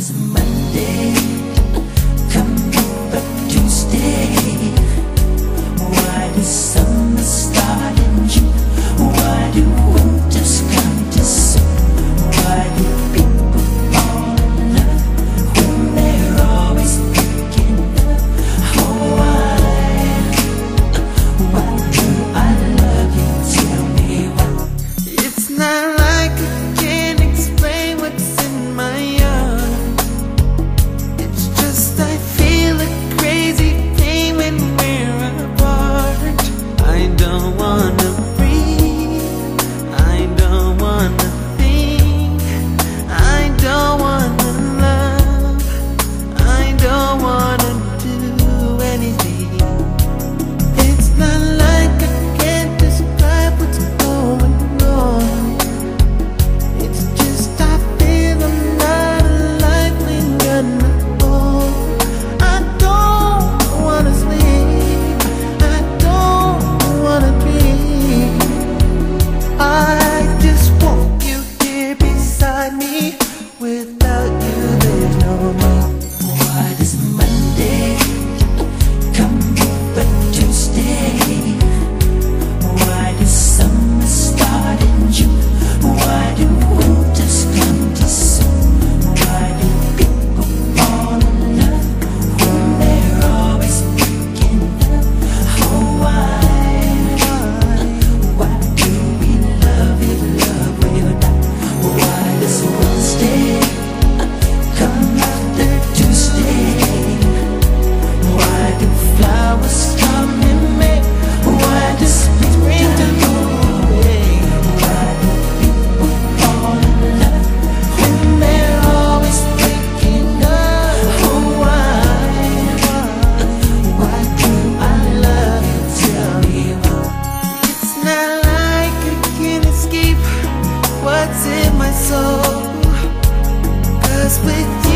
It's Monday. Back Why summer start in June? Why do winters come to soon? Why do people fall in love when they're always up? Oh, why? Why do I? with you.